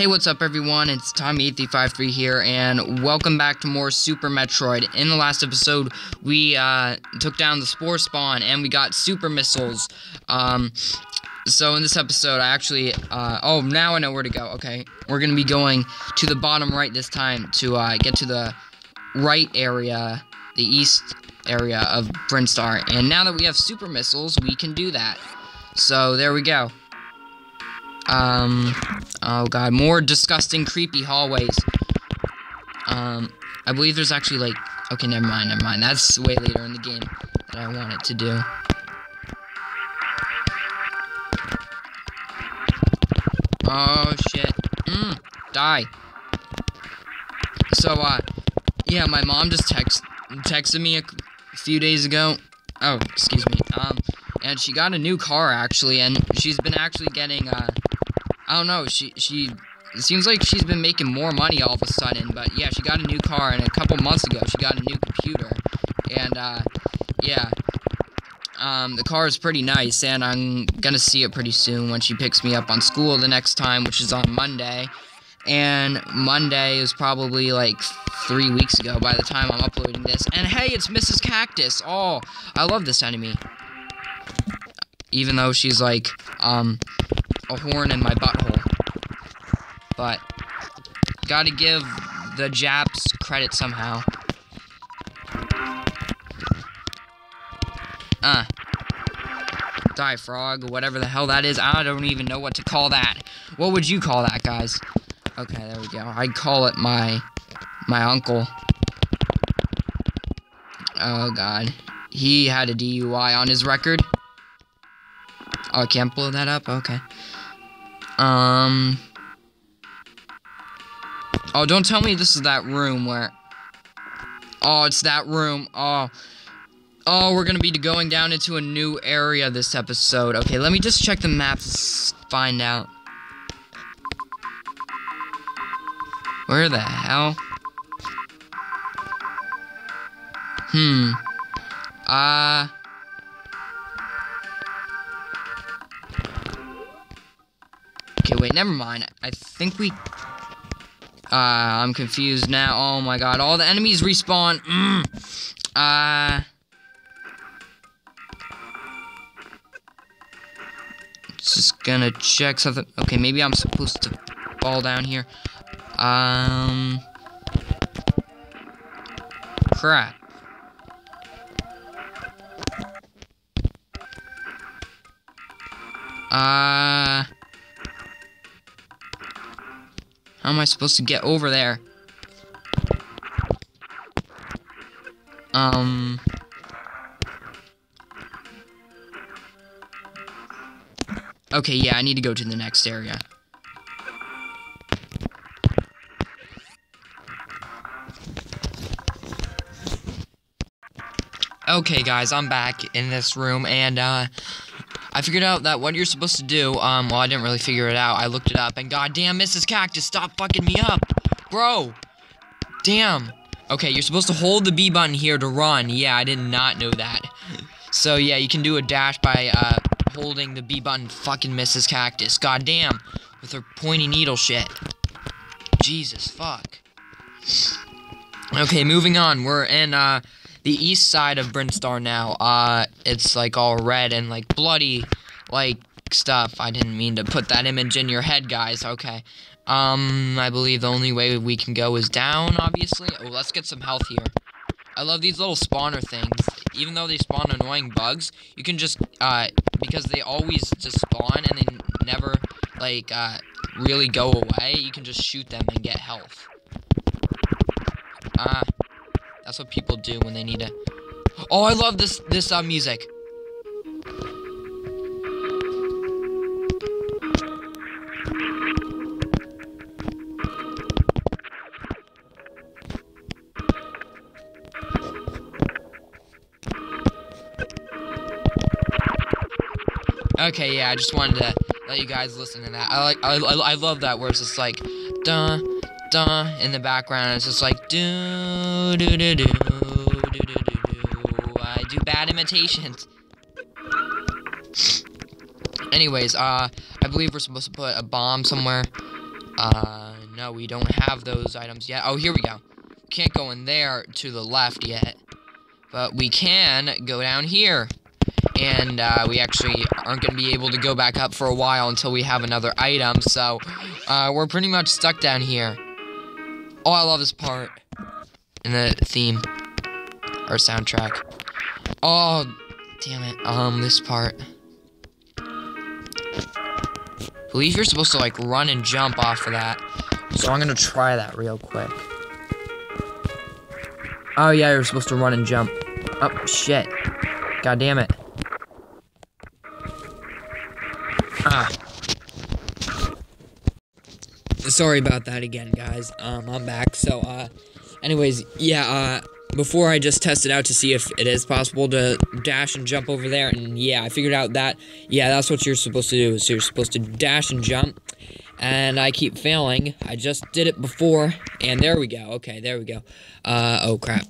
Hey, what's up, everyone? It's Tommy8353 here, and welcome back to more Super Metroid. In the last episode, we uh, took down the Spore Spawn, and we got Super Missiles. Um, so in this episode, I actually, uh, oh, now I know where to go. Okay, we're gonna be going to the bottom right this time to uh, get to the right area, the east area of Brinstar. And now that we have Super Missiles, we can do that. So there we go. Um, oh god, more disgusting, creepy hallways. Um, I believe there's actually like, okay, never mind, never mind. That's way later in the game that I want it to do. Oh shit. Mm, die. So, uh, yeah, my mom just text texted me a few days ago. Oh, excuse me. Um, and she got a new car actually, and she's been actually getting, uh, I don't know, she, she, it seems like she's been making more money all of a sudden, but yeah, she got a new car, and a couple months ago, she got a new computer, and, uh, yeah, um, the car is pretty nice, and I'm gonna see it pretty soon when she picks me up on school the next time, which is on Monday, and Monday is probably like three weeks ago by the time I'm uploading this, and hey, it's Mrs. Cactus, oh, I love this enemy, even though she's like, um, a horn in my butthole. But, gotta give the Japs credit somehow. Uh. Die, frog, whatever the hell that is. I don't even know what to call that. What would you call that, guys? Okay, there we go. I'd call it my, my uncle. Oh, God. He had a DUI on his record. Oh, I can't blow that up? Okay. Um. Oh, don't tell me this is that room where... Oh, it's that room. Oh. Oh, we're gonna be going down into a new area this episode. Okay, let me just check the map to find out. Where the hell? Hmm. Uh... Okay, wait, never mind. I think we... Uh, I'm confused now. Oh my god, all the enemies respawn. Mm. Uh... Just gonna check something. Okay, maybe I'm supposed to fall down here. Um... Crap. Uh... How am I supposed to get over there? Um... Okay, yeah, I need to go to the next area. Okay, guys, I'm back in this room, and, uh, I figured out that what you're supposed to do, um, well, I didn't really figure it out. I looked it up, and goddamn, Mrs. Cactus, stop fucking me up! Bro! Damn. Okay, you're supposed to hold the B button here to run. Yeah, I did not know that. So, yeah, you can do a dash by, uh, holding the B button, fucking Mrs. Cactus. Goddamn. With her pointy needle shit. Jesus, fuck. Okay, moving on. We're in, uh, the east side of Brinstar now. Uh, it's, like, all red and, like, bloody, like, stuff. I didn't mean to put that image in your head, guys. Okay. Um, I believe the only way we can go is down, obviously. Oh, let's get some health here. I love these little spawner things. Even though they spawn annoying bugs, you can just, uh, because they always just spawn and they never, like, uh, really go away, you can just shoot them and get health. Ah, uh, that's what people do when they need to... Oh, I love this, this, uh, music. Okay, yeah, I just wanted to let you guys listen to that. I like, I, I, I love that where it's just like, duh, duh, in the background. It's just like, do, do, do, do, do, do, do, do. I do bad imitations. Anyways, uh, I believe we're supposed to put a bomb somewhere. Uh, no, we don't have those items yet. Oh, here we go. Can't go in there to the left yet. But we can go down here. And uh, we actually aren't going to be able to go back up for a while until we have another item. So uh, we're pretty much stuck down here. Oh, I love this part. In the theme. Or soundtrack. Oh, damn it. Um, this part. I believe you're supposed to, like, run and jump off of that. So I'm gonna try that real quick. Oh, yeah, you're supposed to run and jump. Oh, shit. God damn it. Ah. Sorry about that again, guys. Um, I'm back. So, uh, anyways, yeah, uh, before I just tested out to see if it is possible to dash and jump over there, and yeah, I figured out that, yeah, that's what you're supposed to do, so you're supposed to dash and jump, and I keep failing. I just did it before, and there we go. Okay, there we go. Uh, oh, crap.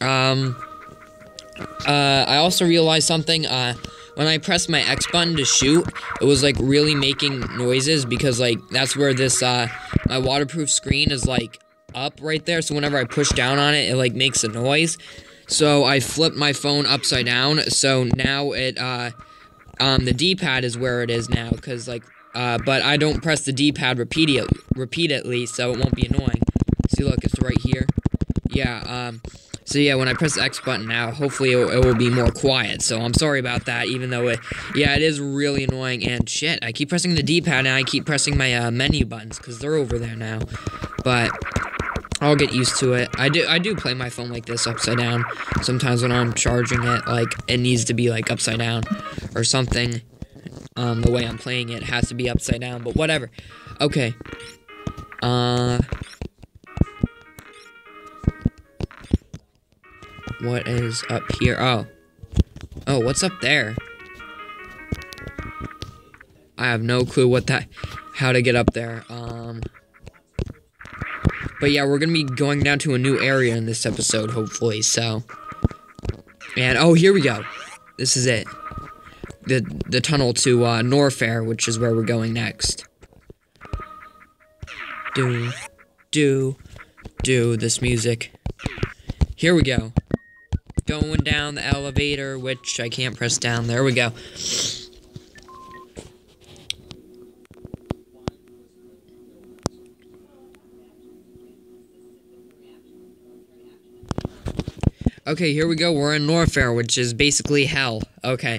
Um, uh, I also realized something, uh, when I pressed my X button to shoot, it was, like, really making noises, because, like, that's where this, uh, my waterproof screen is, like, up right there, so whenever I push down on it, it, like, makes a noise. So I flipped my phone upside down, so now it, uh, um, the D-pad is where it is now, because, like, uh, but I don't press the D-pad repeatedly, repeatedly, so it won't be annoying. See, look, it's right here. Yeah, um, so yeah, when I press X button now, hopefully it, it, will be more quiet. So I'm sorry about that, even though it, yeah, it is really annoying. And shit, I keep pressing the D-pad and I keep pressing my uh, menu buttons because they're over there now. But I'll get used to it. I do I do play my phone like this upside down. Sometimes when I'm charging it, like it needs to be like upside down or something. Um, the way I'm playing it has to be upside down, but whatever. Okay. Uh What is up here? Oh. Oh, what's up there? I have no clue what that how to get up there. Um but yeah, we're gonna be going down to a new area in this episode, hopefully, so. And, oh, here we go. This is it. The, the tunnel to, uh, Norfair, which is where we're going next. Do, do, do this music. Here we go. Going down the elevator, which I can't press down. There we go. Okay, here we go. We're in Norfair, which is basically hell. Okay.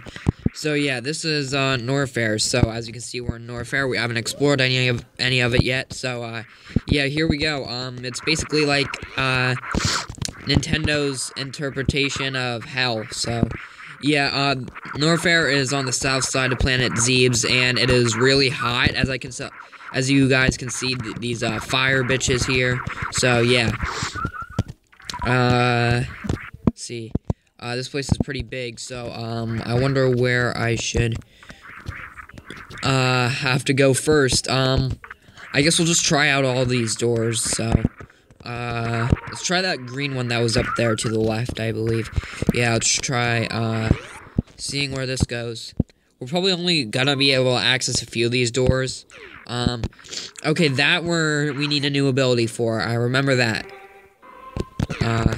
So yeah, this is uh, Norfair. So as you can see, we're in Norfair. We haven't explored any of any of it yet. So uh, yeah, here we go. Um, it's basically like uh, Nintendo's interpretation of hell. So yeah, uh, Norfair is on the south side of Planet Zebes, and it is really hot, as I can as you guys can see th these uh, fire bitches here. So yeah. Uh, see. Uh, this place is pretty big, so, um, I wonder where I should, uh, have to go first. Um, I guess we'll just try out all these doors, so, uh, let's try that green one that was up there to the left, I believe. Yeah, let's try, uh, seeing where this goes. We're probably only gonna be able to access a few of these doors. Um, okay, that where we need a new ability for. I remember that. Uh,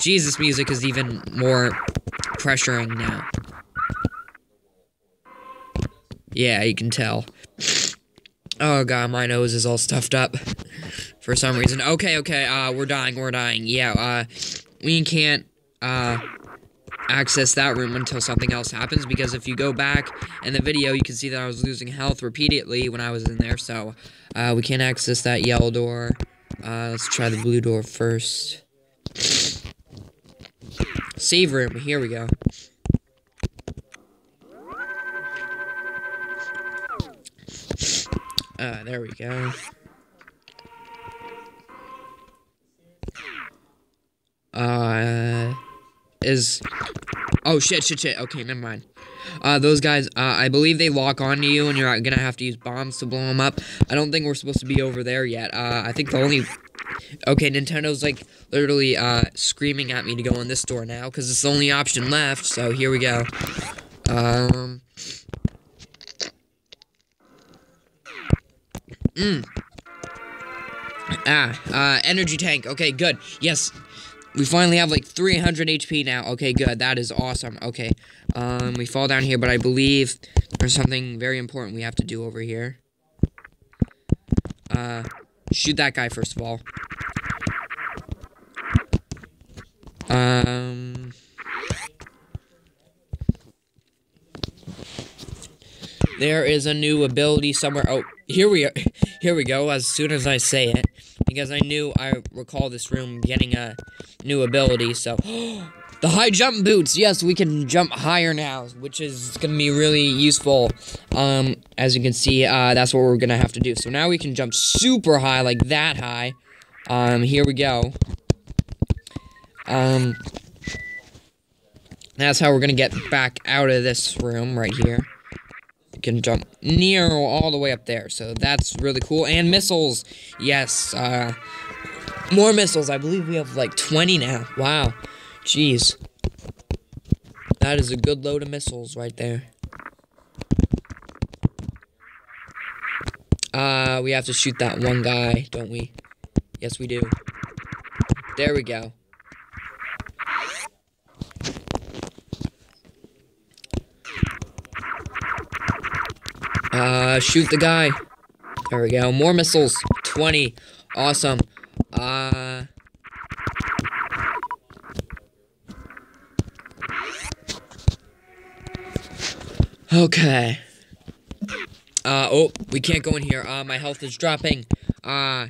Jesus music is even more pressuring now. Yeah, you can tell. Oh god, my nose is all stuffed up. For some reason. Okay, okay, uh, we're dying, we're dying. Yeah, uh, we can't, uh, access that room until something else happens, because if you go back in the video, you can see that I was losing health repeatedly when I was in there, so, uh, we can't access that yellow door. Uh, let's try the blue door first. Save room. Here we go. Uh, there we go. Uh, is... Oh, shit, shit, shit. Okay, never mind. Uh, those guys, uh, I believe they lock onto you, and you're gonna have to use bombs to blow them up. I don't think we're supposed to be over there yet. Uh, I think the only Okay, Nintendo's like literally uh, screaming at me to go in this door now because it's the only option left. So here we go. Um. Mm. Ah, uh, energy tank. Okay, good. Yes, we finally have like 300 HP now. Okay, good. That is awesome. Okay, um, we fall down here, but I believe there's something very important we have to do over here. Uh, shoot that guy first of all. Um... There is a new ability somewhere. Oh, here we are. Here we go. As soon as I say it, because I knew I recall this room getting a new ability. So, the high jump boots. Yes, we can jump higher now, which is gonna be really useful. Um, as you can see, uh, that's what we're gonna have to do. So now we can jump super high, like that high. Um, here we go. Um, that's how we're gonna get back out of this room right here can jump near all the way up there. So that's really cool. And missiles. Yes. Uh, more missiles. I believe we have like 20 now. Wow. Jeez. That is a good load of missiles right there. Uh, we have to shoot that one guy, don't we? Yes, we do. There we go. Uh, shoot the guy. There we go. More missiles. 20. Awesome. Uh... Okay. Uh, oh, we can't go in here. Uh, my health is dropping. Uh,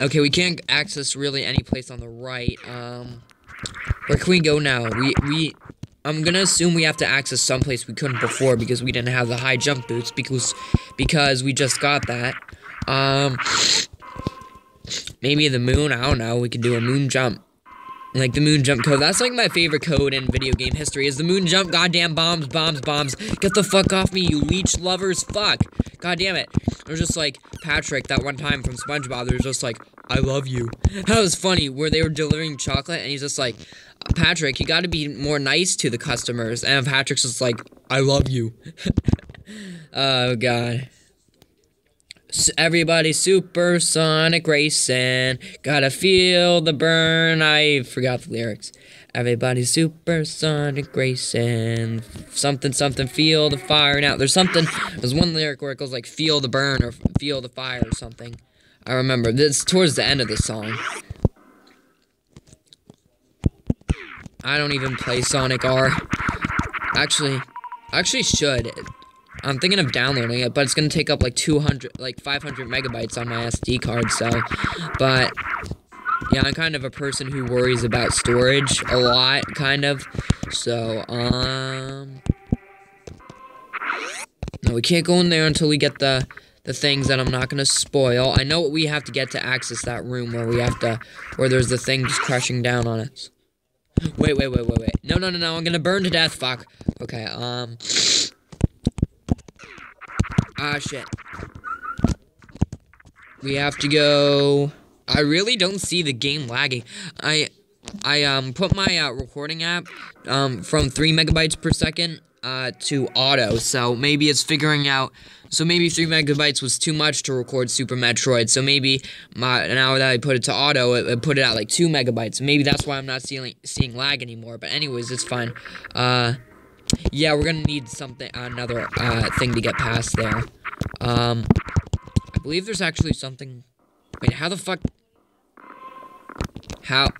okay, we can't access really any place on the right. Um, where can we go now? We, we, I'm gonna assume we have to access someplace we couldn't before because we didn't have the high jump boots because because we just got that. Um, maybe the moon. I don't know. We could do a moon jump, like the moon jump code. That's like my favorite code in video game history. Is the moon jump? Goddamn bombs, bombs, bombs. Get the fuck off me, you leech lovers. Fuck. God damn it. There's just like Patrick that one time from SpongeBob. There's just like I love you. That was funny where they were delivering chocolate and he's just like Patrick, you got to be more nice to the customers. And Patrick's just like, I love you. oh, God. Everybody supersonic racing. Gotta feel the burn. I forgot the lyrics. Everybody supersonic racing. Something, something, feel the fire. Now, there's something, there's one lyric where it goes like, feel the burn or feel the fire or something. I remember. This towards the end of the song. I don't even play Sonic R. Actually, I actually should. I'm thinking of downloading it, but it's gonna take up like 200, like 500 megabytes on my SD card, so, but, yeah, I'm kind of a person who worries about storage a lot, kind of, so, um, no, we can't go in there until we get the, the things that I'm not gonna spoil. I know what we have to get to access that room where we have to, where there's the thing just crushing down on us. Wait, wait, wait, wait, wait. No, no, no, no. I'm gonna burn to death. Fuck. Okay, um. Ah, shit. We have to go... I really don't see the game lagging. I... I, um, put my, uh, recording app, um, from 3 megabytes per second, uh, to auto, so maybe it's figuring out so maybe 3 megabytes was too much to record Super Metroid. So maybe my, now that I put it to auto, it, it put it at like 2 megabytes. Maybe that's why I'm not seeing, seeing lag anymore. But anyways, it's fine. Uh, yeah, we're gonna need something, another uh, thing to get past there. Um, I believe there's actually something. Wait, how the fuck? How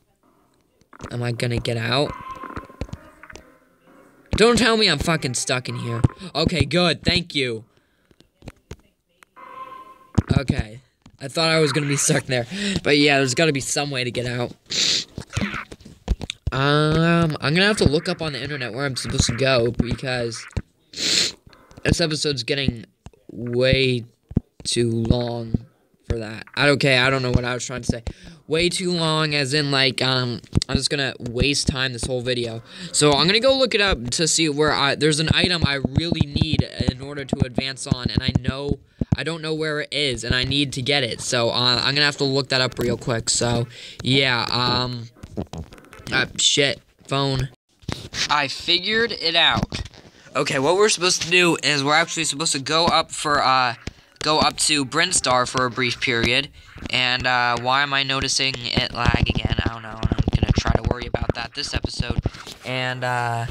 am I gonna get out? Don't tell me I'm fucking stuck in here. Okay, good. Thank you. Okay. I thought I was gonna be stuck there. But yeah, there's gotta be some way to get out. Um, I'm gonna have to look up on the internet where I'm supposed to go because this episode's getting way too long for that. I okay, I don't know what I was trying to say. Way too long as in like um I'm just gonna waste time this whole video. So I'm gonna go look it up to see where I there's an item I really need in order to advance on and I know I don't know where it is, and I need to get it. So, uh, I'm gonna have to look that up real quick. So, yeah, um... Uh, shit. Phone. I figured it out. Okay, what we're supposed to do is we're actually supposed to go up for, uh, go up to Brinstar for a brief period. And uh, why am I noticing it lag again? I don't know. I'm gonna try to worry about that this episode. And uh,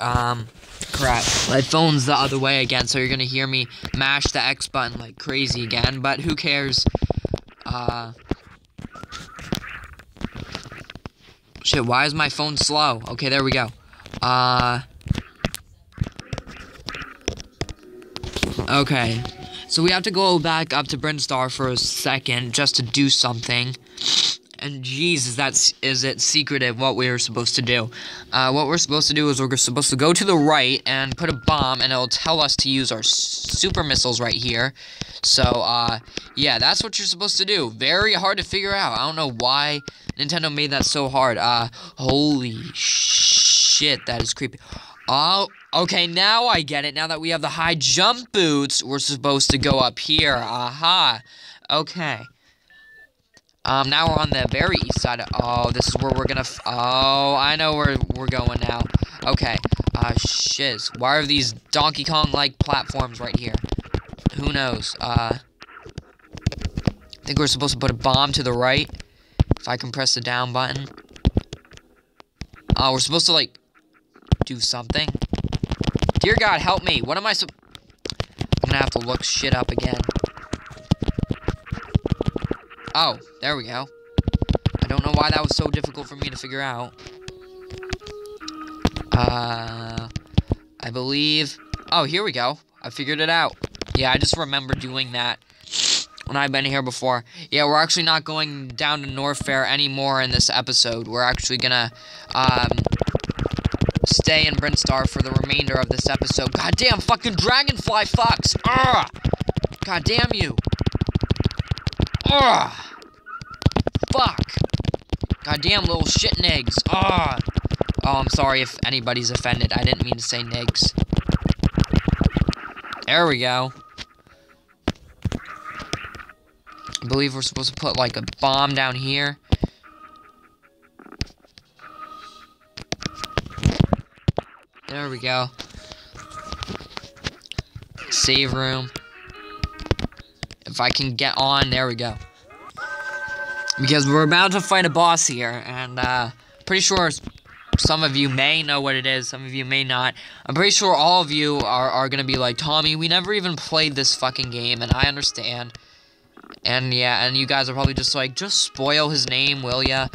um, crap. My phone's the other way again, so you're gonna hear me mash the X button like crazy again. But who cares? Uh. Shit, why is my phone slow? Okay, there we go. Uh. Okay. So we have to go back up to Brinstar for a second just to do something. And jeez, is that is it secretive what we are supposed to do? Uh, what we're supposed to do is we're supposed to go to the right and put a bomb, and it'll tell us to use our super missiles right here. So, uh, yeah, that's what you're supposed to do. Very hard to figure out. I don't know why Nintendo made that so hard. Uh, holy shit, that is creepy. Oh, okay, now I get it. Now that we have the high jump boots, we're supposed to go up here. Aha. Okay. Um, now we're on the very east side. Oh, this is where we're gonna. oh, I know where we're going now. Okay. Uh, shiz. Why are these Donkey Kong-like platforms right here? Who knows? Uh, I think we're supposed to put a bomb to the right. If I can press the down button. Uh, we're supposed to, like, do something. Dear God, help me. What am I so... I'm gonna have to look shit up again. Oh, there we go. I don't know why that was so difficult for me to figure out. Uh, I believe... Oh, here we go. I figured it out. Yeah, I just remember doing that when I've been here before. Yeah, we're actually not going down to Norfair anymore in this episode. We're actually gonna, um, stay in Brinstar for the remainder of this episode. Goddamn fucking dragonfly fucks! Ugh! God damn you! Ugh! Fuck! Goddamn little shit nigs. Ugh! Oh, I'm sorry if anybody's offended. I didn't mean to say nigs. There we go. I believe we're supposed to put, like, a bomb down here. There we go. Save room. If I can get on, there we go. Because we're about to fight a boss here, and, uh, pretty sure some of you may know what it is, some of you may not. I'm pretty sure all of you are, are gonna be like, Tommy, we never even played this fucking game, and I understand. And, yeah, and you guys are probably just like, just spoil his name, will ya?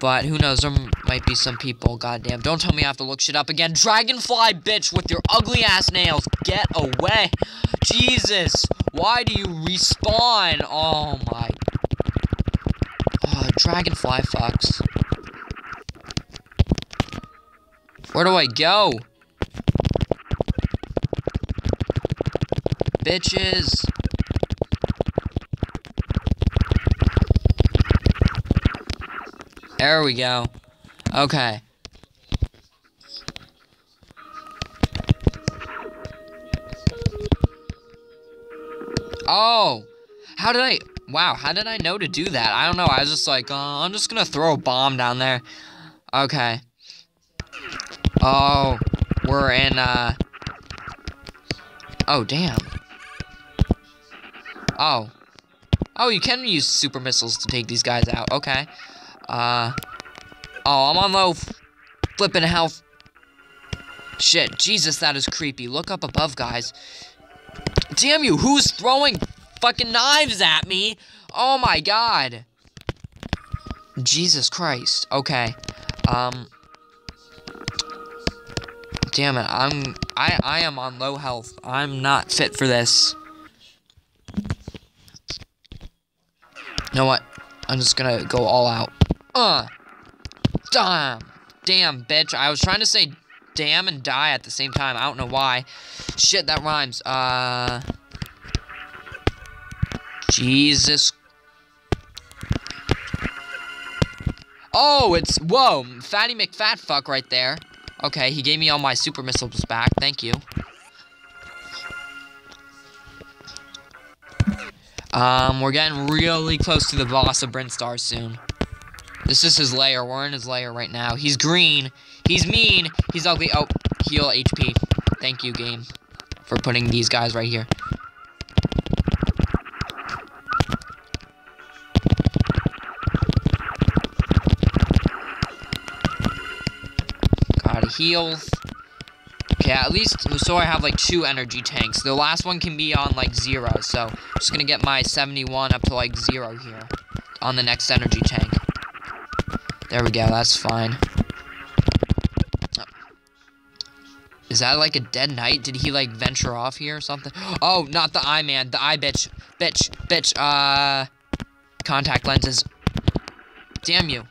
But, who knows, there might be some people, goddamn. Don't tell me I have to look shit up again. Dragonfly, bitch, with your ugly-ass nails. Get away. Jesus. Why do you respawn? Oh, my. Oh, dragonfly fucks. Where do I go? Bitches. There we go. Okay. Oh! How did I... Wow, how did I know to do that? I don't know. I was just like, uh, I'm just gonna throw a bomb down there. Okay. Oh, we're in, uh... Oh, damn. Oh. Oh, you can use super missiles to take these guys out. Okay. Uh... Oh, I'm on low flipping health. Shit, Jesus, that is creepy. Look up above, guys. Damn you, who's throwing fucking knives at me? Oh my god. Jesus Christ. Okay. Um... Damn it, I'm I I am on low health. I'm not fit for this. You know what? I'm just gonna go all out. Uh Damn damn bitch. I was trying to say damn and die at the same time. I don't know why. Shit, that rhymes. Uh Jesus Oh, it's whoa, Fatty McFatfuck right there. Okay, he gave me all my super missiles back. Thank you. Um, we're getting really close to the boss of Brinstar soon. This is his layer. We're in his layer right now. He's green. He's mean. He's ugly. Oh, heal HP. Thank you, game, for putting these guys right here. got heals heal. Okay, at least, so I have, like, two energy tanks. The last one can be on, like, zero, so I'm just gonna get my 71 up to, like, zero here on the next energy tank. There we go, that's fine. Is that like a dead knight? Did he like venture off here or something? Oh, not the eye man, the eye bitch, bitch, bitch, uh, contact lenses. Damn you.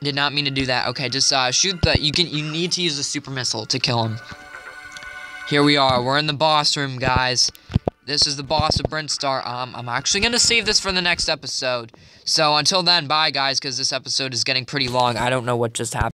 Did not mean to do that. Okay, just uh, shoot the. You can. You need to use the super missile to kill him. Here we are. We're in the boss room, guys. This is the boss of Brinstar. Um, I'm actually gonna save this for the next episode. So until then, bye, guys, because this episode is getting pretty long. I don't know what just happened.